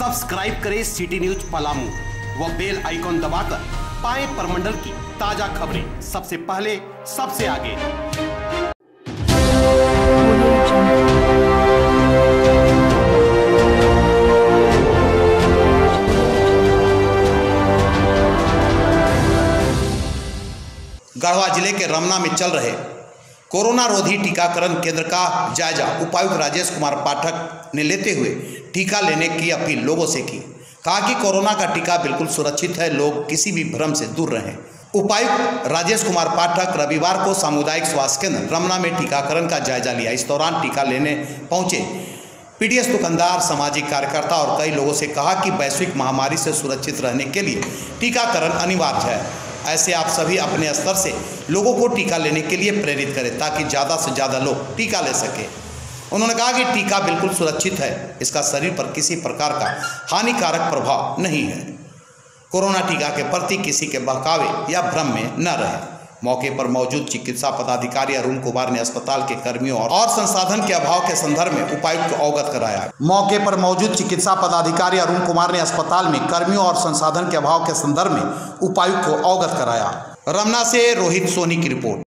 Subscribe करें city news Palamu. व bell icon दबाकर पाए परमंडल की ताज़ा खबरें सबसे पहले, सबसे आगे। गढ़वा ज़िले के रमना में चल रहे कोरोना रोधी टीकाकरण केंद्र का जायजा उपायुक्त राजेश कुमार पाठक ने लेते हुए टीका लेने की अपील लोगों से की। कहा कि कोरोना का टीका बिल्कुल सुरक्षित है, लोग किसी भी भ्रम से दूर रहें। उपायुक्त राजेश कुमार पाठक रविवार को सामुदायिक स्वास्थ्य केंद्र रमना में टीकाकरण का जायजा लिया। इस दौरान टीका लेने पहुँचे पीडीएस दुकानदार, सामाजिक कार्यकर्ता और कई लोगों से कहा कि वैश्विक महामारी से सुरक्षित रहने के लिए टीकाकरण अनिवार्य है। ऐसे आप सभी अपने स्तर से लोगों को टीका लेने के लिए प्रेरित करें ताकि ज़्यादा से ज़्यादा लोग टीका ले सकें। उन्होंने कहा कि टीका बिल्कुल सुरक्षित है, इसका शरीर पर किसी प्रकार का हानिकारक प्रभाव नहीं है। कोरोना टीका के प्रति किसी के बहकावे या भ्रम में न रहे। मौके पर मौजूद चिकित्सा पदाधिकारी अरुण कुमार ने अस्पताल के कर्मियों और, संसाधन के अभाव के संदर्भ में उपायुक्त को अवगत कराया। मौके पर मौजूद चिकित्सा पदाधिकारी अरुण कुमार ने अस्पताल में कर्मियों और संसाधन के अभाव के संदर्भ में उपायुक्त को अवगत कराया। रमना से रोहित सोनी की रिपोर्ट।